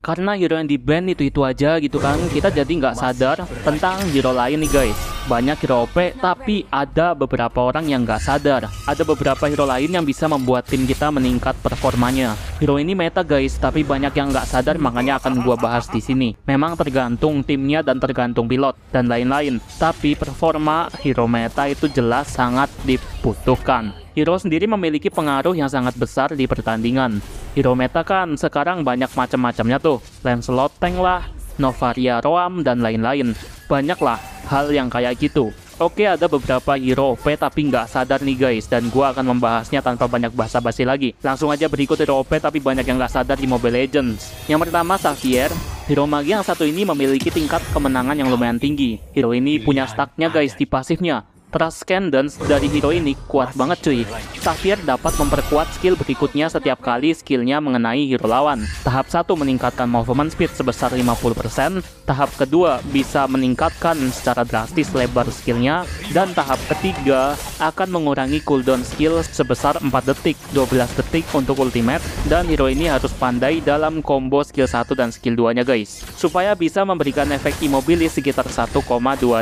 Karena hero yang di band itu-itu aja gitu kan, kita jadi nggak sadar tentang hero lain nih guys. Banyak hero OP, tapi ada beberapa orang yang nggak sadar. Ada beberapa hero lain yang bisa membuat tim kita meningkat performanya. Hero ini meta guys, tapi banyak yang nggak sadar makanya akan gua bahas di sini. Memang tergantung timnya dan tergantung pilot dan lain-lain. Tapi performa hero meta itu jelas sangat dibutuhkan. Hero sendiri memiliki pengaruh yang sangat besar di pertandingan. Hero meta kan sekarang banyak macam-macamnya tuh. Lancelot tank lah, Novaria Roam, dan lain-lain. Banyak lah hal yang kayak gitu. Oke ada beberapa hero OP tapi nggak sadar nih guys dan gua akan membahasnya tanpa banyak basa-basi lagi. Langsung aja berikut hero OP tapi banyak yang nggak sadar di Mobile Legends. Yang pertama Xavier, hero magi yang satu ini memiliki tingkat kemenangan yang lumayan tinggi. Hero ini punya stacknya guys di pasifnya. Trust Candance dari hero ini kuat banget cuy. Xavier dapat memperkuat skill berikutnya setiap kali skillnya mengenai hero lawan. Tahap 1 meningkatkan movement speed sebesar 50%, tahap kedua bisa meningkatkan secara drastis lebar skillnya, dan tahap ketiga akan mengurangi cooldown skill sebesar 4 detik, 12 detik untuk ultimate, dan hero ini harus pandai dalam combo skill 1 dan skill 2 nya guys, supaya bisa memberikan efek immobilis sekitar 1,2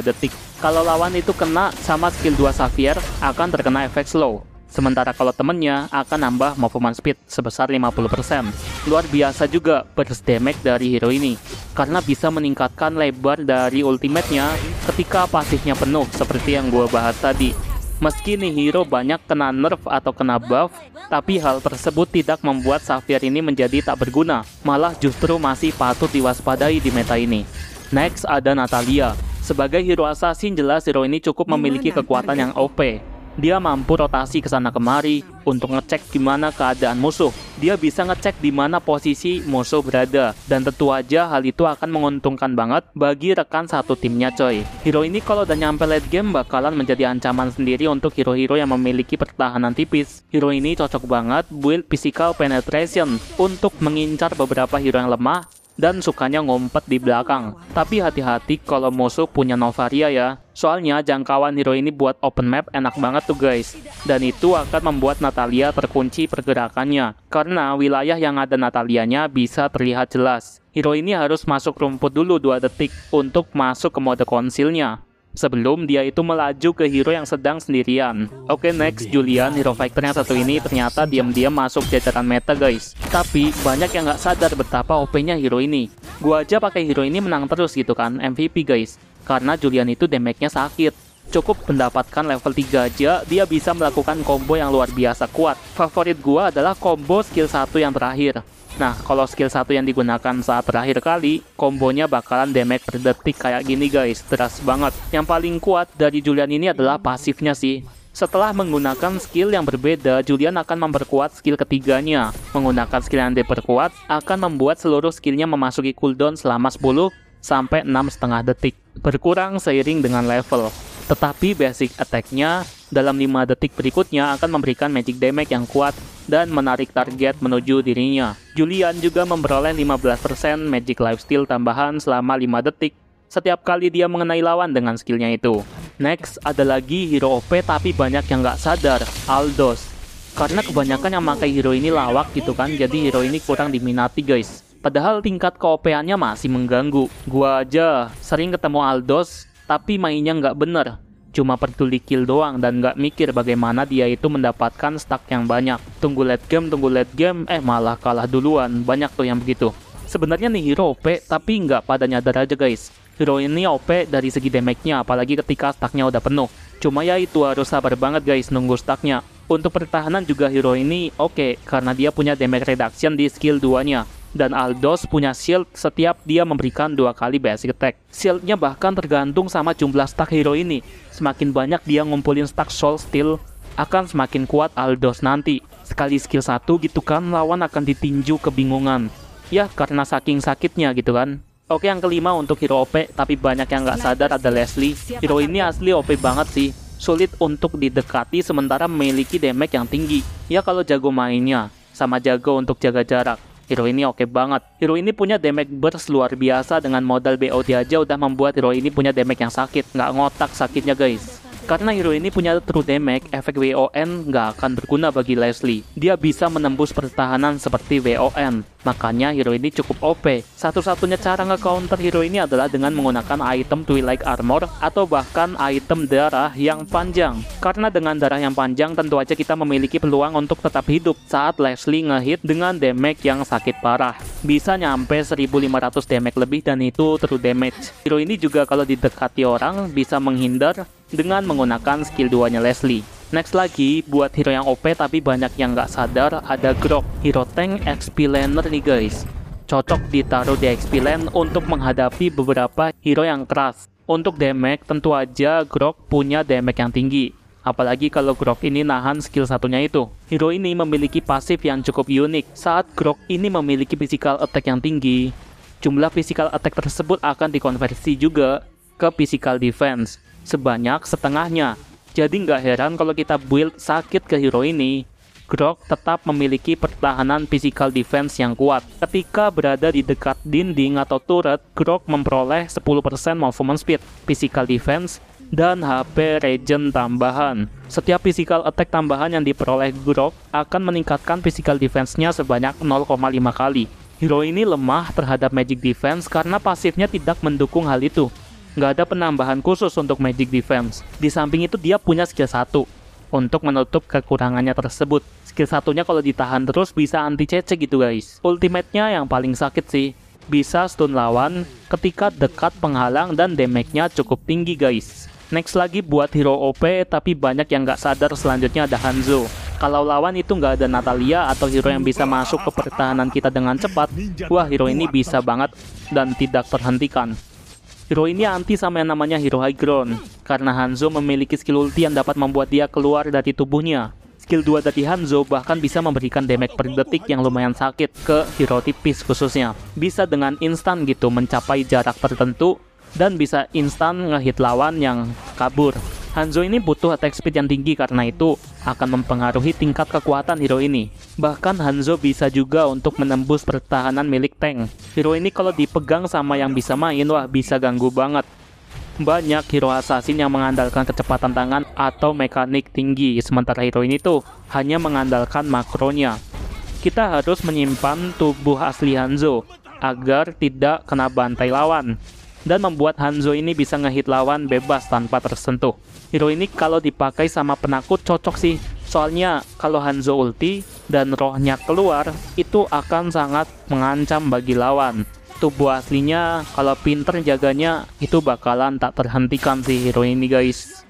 detik. Kalau lawan itu kena sama skill 2 Xavier akan terkena efek slow. Sementara kalau temennya akan nambah movement speed sebesar 50%. Luar biasa juga burst damage dari hero ini, karena bisa meningkatkan lebar dari ultimate-nya ketika pasifnya penuh seperti yang gue bahas tadi. Meski nih hero banyak kena nerf atau kena buff, tapi hal tersebut tidak membuat Xavier ini menjadi tak berguna, malah justru masih patut diwaspadai di meta ini. Next ada Natalia, sebagai hero assassin jelas hero ini cukup memiliki kekuatan yang OP. Dia mampu rotasi ke sana kemari untuk ngecek gimana keadaan musuh. Dia bisa ngecek di mana posisi musuh berada dan tentu aja hal itu akan menguntungkan banget bagi rekan satu timnya coy. Hero ini kalau udah nyampe late game bakalan menjadi ancaman sendiri untuk hero-hero yang memiliki pertahanan tipis. Hero ini cocok banget build physical penetration untuk mengincar beberapa hero yang lemah dan sukanya ngumpet di belakang. Tapi hati-hati kalau musuh punya Novaria ya. Soalnya jangkauan hero ini buat open map enak banget tuh guys. Dan itu akan membuat Natalia terkunci pergerakannya. Karena wilayah yang ada Natalianya bisa terlihat jelas. Hero ini harus masuk rumput dulu 2 detik untuk masuk ke mode konsilnya sebelum dia itu melaju ke hero yang sedang sendirian. Oke okay, next Julian, hero fighter yang satu ini ternyata diam-diam masuk jajaran meta guys. Tapi banyak yang nggak sadar betapa OP-nya hero ini. Gua aja pakai hero ini menang terus gitu kan, MVP guys. Karena Julian itu damage-nya sakit. Cukup mendapatkan level 3 aja, dia bisa melakukan combo yang luar biasa kuat. Favorit gua adalah combo skill 1 yang terakhir. Nah, kalau skill satu yang digunakan saat terakhir kali, kombonya bakalan damage per detik kayak gini guys, deras banget. Yang paling kuat dari Julian ini adalah pasifnya sih. Setelah menggunakan skill yang berbeda, Julian akan memperkuat skill ketiganya. Menggunakan skill yang diperkuat akan membuat seluruh skillnya memasuki cooldown selama 10 sampai 6,5 detik, berkurang seiring dengan level. Tetapi basic attack-nya dalam 5 detik berikutnya akan memberikan magic damage yang kuat dan menarik target menuju dirinya. Julian juga memperoleh 15% magic lifesteal tambahan selama 5 detik setiap kali dia mengenai lawan dengan skillnya itu. Next, ada lagi hero OP tapi banyak yang nggak sadar, Aldos. Karena kebanyakan yang pakai hero ini lawak gitu kan, jadi hero ini kurang diminati guys. Padahal tingkat keopeannya masih mengganggu. Gua aja sering ketemu Aldos tapi mainnya nggak bener. Cuma peduli kill doang dan nggak mikir bagaimana dia itu mendapatkan stack yang banyak. Tunggu late game, tunggu late game, eh malah kalah duluan. Banyak tuh yang begitu. Sebenarnya nih hero OP, tapi nggak pada nyadar aja guys. Hero ini OP dari segi damage-nya, apalagi ketika stacknya udah penuh. Cuma ya itu harus sabar banget guys nunggu stacknya. Untuk pertahanan juga hero ini oke, okay, karena dia punya damage reduction di skill 2-nya dan Aldos punya shield setiap dia memberikan dua kali basic attack. Shieldnya bahkan tergantung sama jumlah stack hero ini. Semakin banyak dia ngumpulin stack soul steel, akan semakin kuat Aldos nanti. Sekali skill satu gitu kan, lawan akan ditinju kebingungan. Ya, karena saking sakitnya gitu kan. Oke, yang kelima untuk hero OP, tapi banyak yang nggak sadar ada Leslie. Hero ini asli OP banget sih. Sulit untuk didekati sementara memiliki damage yang tinggi. Ya kalau jago mainnya, sama jago untuk jaga jarak. Hero ini oke okay banget. Hero ini punya damage burst luar biasa dengan modal BOT aja udah membuat hero ini punya damage yang sakit. Nggak ngotak sakitnya guys. Karena hero ini punya true damage, efek WON nggak akan berguna bagi Leslie. Dia bisa menembus pertahanan seperti WON. Makanya hero ini cukup OP. Satu-satunya cara nge-counter hero ini adalah dengan menggunakan item Twilight Armor atau bahkan item darah yang panjang. Karena dengan darah yang panjang tentu aja kita memiliki peluang untuk tetap hidup saat Leslie ngehit dengan damage yang sakit parah. Bisa nyampe 1500 damage lebih dan itu true damage. Hero ini juga kalau didekati orang bisa menghindar dengan menggunakan skill 2-nya Leslie. Next lagi, buat hero yang OP tapi banyak yang nggak sadar, ada Grok, hero tank XP laner nih guys. Cocok ditaruh di XP lane untuk menghadapi beberapa hero yang keras. Untuk damage, tentu aja Grok punya damage yang tinggi. Apalagi kalau Grok ini nahan skill satunya itu. Hero ini memiliki pasif yang cukup unik. Saat Grok ini memiliki physical attack yang tinggi, jumlah physical attack tersebut akan dikonversi juga ke physical defense sebanyak setengahnya jadi nggak heran kalau kita build sakit ke hero ini, Grok tetap memiliki pertahanan physical defense yang kuat. Ketika berada di dekat dinding atau turret, Grok memperoleh 10% movement speed, physical defense, dan HP regen tambahan. Setiap physical attack tambahan yang diperoleh Grok akan meningkatkan physical defense-nya sebanyak 0,5 kali. Hero ini lemah terhadap magic defense karena pasifnya tidak mendukung hal itu nggak ada penambahan khusus untuk magic defense. Di samping itu dia punya skill 1 untuk menutup kekurangannya tersebut. Skill satunya kalau ditahan terus bisa anti CC gitu guys. Ultimate-nya yang paling sakit sih. Bisa stun lawan ketika dekat penghalang dan damage-nya cukup tinggi guys. Next lagi buat hero OP tapi banyak yang nggak sadar selanjutnya ada Hanzo. Kalau lawan itu nggak ada Natalia atau hero yang bisa masuk ke pertahanan kita dengan cepat, wah hero ini bisa banget dan tidak terhentikan. Hero ini anti sama yang namanya hero high ground, karena Hanzo memiliki skill ulti yang dapat membuat dia keluar dari tubuhnya. Skill 2 dari Hanzo bahkan bisa memberikan damage per detik yang lumayan sakit ke hero tipis khususnya. Bisa dengan instan gitu mencapai jarak tertentu dan bisa instan ngehit lawan yang kabur. Hanzo ini butuh attack speed yang tinggi karena itu akan mempengaruhi tingkat kekuatan hero ini. Bahkan Hanzo bisa juga untuk menembus pertahanan milik tank. Hero ini kalau dipegang sama yang bisa main, wah bisa ganggu banget. Banyak hero assassin yang mengandalkan kecepatan tangan atau mekanik tinggi, sementara hero ini tuh hanya mengandalkan makronya. Kita harus menyimpan tubuh asli Hanzo agar tidak kena bantai lawan dan membuat Hanzo ini bisa ngehit lawan bebas tanpa tersentuh. Hero ini kalau dipakai sama penakut cocok sih, soalnya kalau Hanzo ulti dan rohnya keluar, itu akan sangat mengancam bagi lawan. Tubuh aslinya kalau pinter jaganya itu bakalan tak terhentikan sih hero ini guys.